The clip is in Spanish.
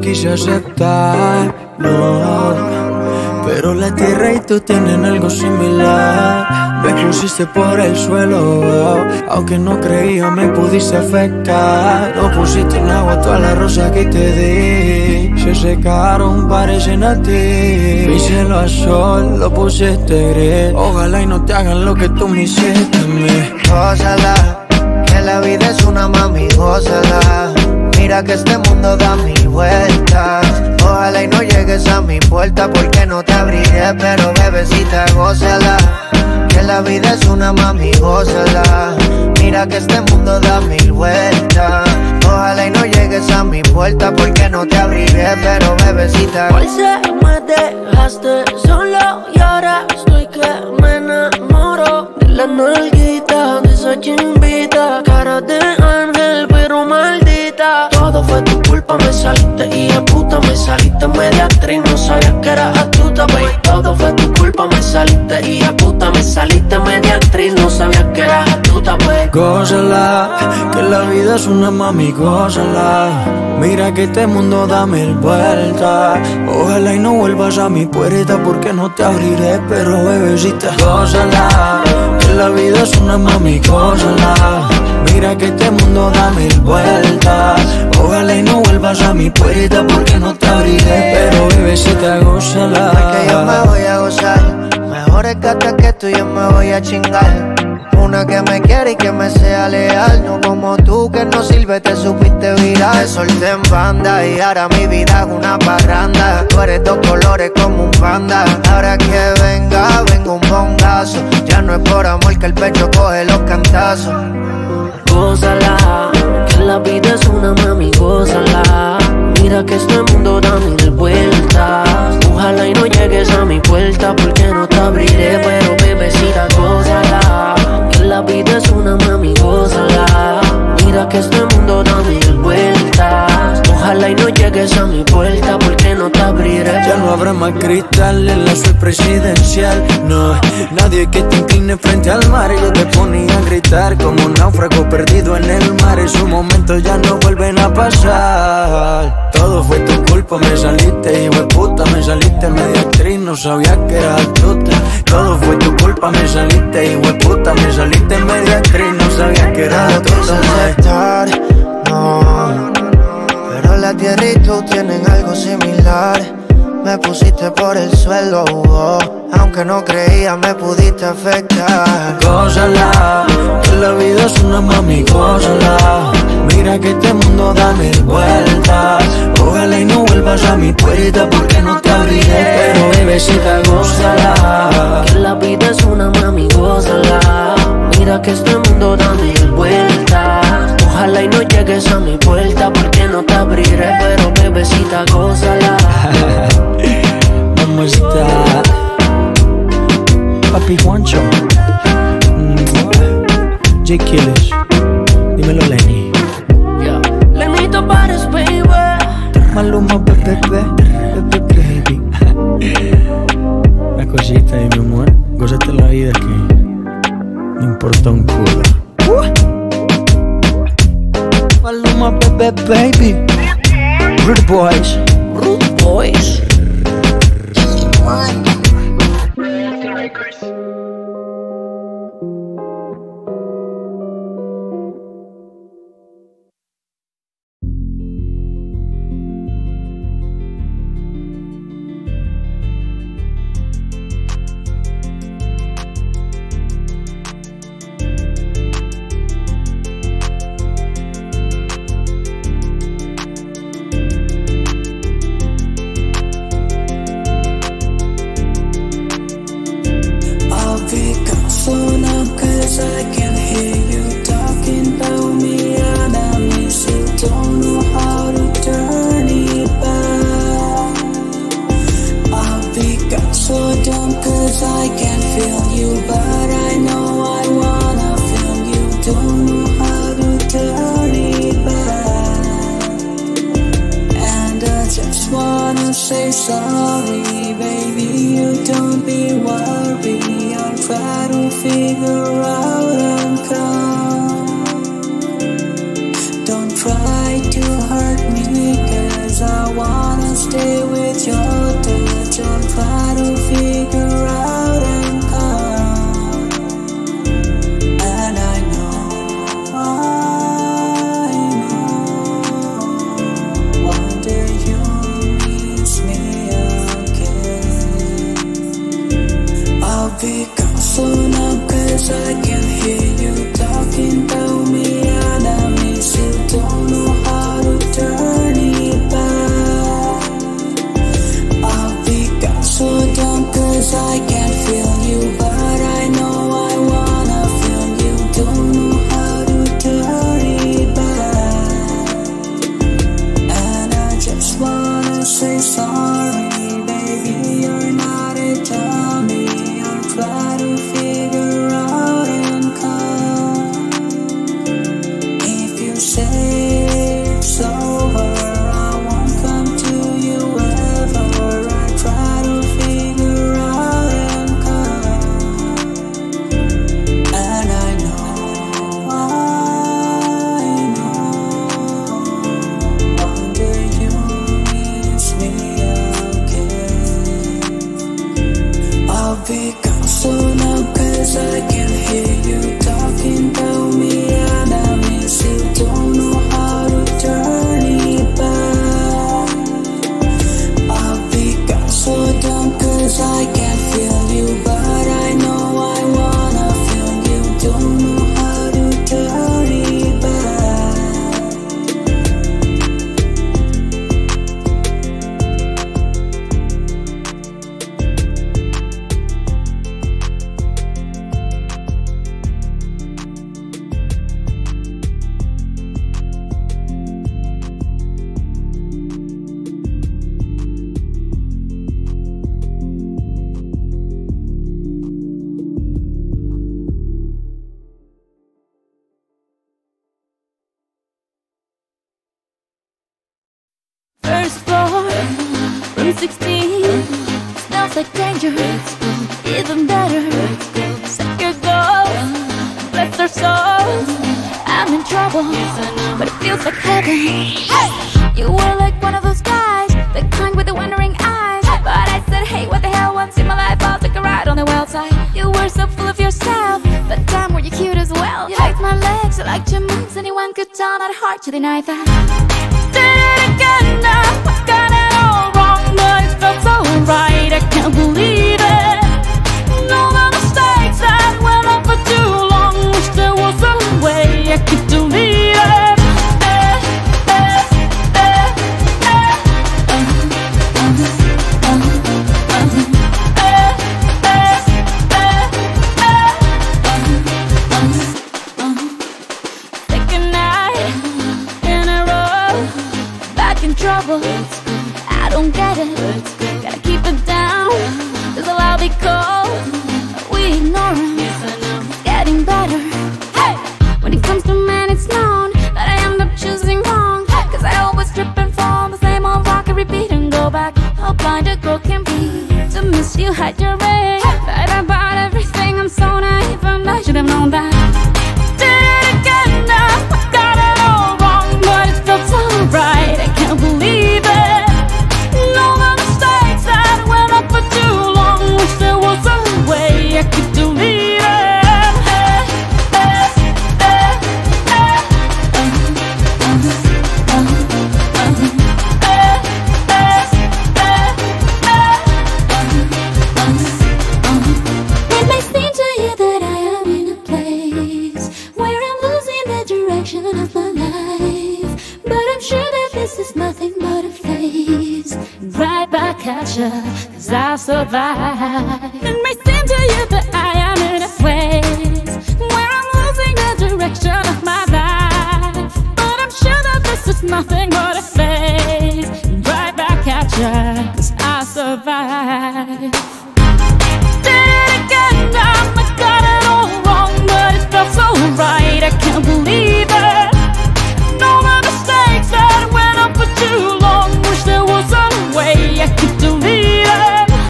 quise aceptar, no. Pero la tierra y tú tienen algo similar. Me pusiste por el suelo, aunque no creía me pudiste afectar. No pusiste en agua toda la rosa que te di. Se secaron, parecen a ti. Mi cielo a sol lo pusiste gris. Ojalá y no te hagan lo que tú me hiciste a mí. Gózala, que la vida es una mami. Mira que este mundo da mil vueltas. Ojalá y no llegues a mi puerta porque no te abriré, pero bebecita, gózala. Que la vida es una mami, gózala. Mira que este mundo da mil vueltas. Ojalá y no llegues a mi puerta porque no te abriré, pero bebecita. Hoy se me dejaste solo y ahora estoy que me enamoro de la nalguita, de esa chimbita, cara de me saliste y a puta me saliste media actriz, no sabía que eras astuta, baby. Todo fue tu culpa, me saliste y a puta me saliste media actriz, no sabía que eras astuta, baby. Gózala, que la vida es una mami, gózala. Mira que este mundo da mil vueltas. Ojalá y no vuelvas a mi puerta porque no te abriré, pero bebecita, gózala. Que la vida es una mami, gózala. Mira que este mundo da mil vueltas. Ojalá y no vuelvas a mi puerta porque no te abriré, pero bebecita, gózala. que yo me voy a gozar. Mejor es que hasta que tú yo me voy a chingar. Una que me quiere y que me sea leal. No como tú que no sirve, te supiste virar. Te solté en banda y ahora mi vida es una parranda. Tú eres dos colores como un panda. Ahora que venga, vengo un bongazo. Ya no es por amor que el pecho coge los cantazos. Gózala, la vida es una mami, gózala. Mira que este mundo da mil vueltas. Ojalá y no llegues a mi puerta porque no te abriré, pero bebecita, gózala. Que la vida es una mami, gózala. Mira que este mundo da mil. Y no llegues a mi puerta porque no te abriré. Ya no habrá más cristal en la suite presidencial. No, nadie que te incline frente al mar. Yo te ponía a gritar como un náufrago perdido en el mar. Esos momentos ya no vuelven a pasar. Todo fue tu culpa, me saliste, hijo de puta. Me saliste media actriz, no sabía que eras astuta. Todo fue tu culpa, me saliste, hijo de puta. Me pusiste por el suelo, oh. aunque no creía me pudiste afectar. Gózala, que la vida es una mami, gózala. Mira que este mundo da mil vueltas. Ojalá y no vuelvas a mi puerta porque no te abriré. Pero bebecita, gózala. Que la vida es una mami, gózala. Mira que este mundo da mil vueltas. Ojalá y no llegues a mi puerta porque no te abriré, pero bebecita, Killish. Dímelo, Lenny. Yeah. Lenito Pares, baby. Maluma, bebé, bebé, baby. Una cosita ahí, mi amor. Gózate la vida que no importa un culo. Maluma, bebé, baby. Rude boys. Rude Boys. Say sorry Smells like danger. Even better. Second goal, bless our souls. I'm in trouble, but it feels like heaven. Hey! You were like one of those guys, the kind with the wondering eyes. But I said, hey, what the hell? Once in my life, I'll take a ride on the wild side. You were so full of yourself, but damn, were you cute as well. You liked my legs, you liked your moves. Anyone could tell, not hard to deny that did it again now. Got it all wrong, but it felt so night a back in trouble. I don't get it. Gotta keep it I'll be cold. We ignore him. Getting better. Comes to men, it's known that I end up choosing wrong. Cause I always trip and fall. The same old rock and repeat and go back. How blind a girl can be. To miss you, hide your ring. Fight about everything. I'm so naive and I should have known that. But I'm sure that this is nothing but a phase. Right back at cause I'll survive.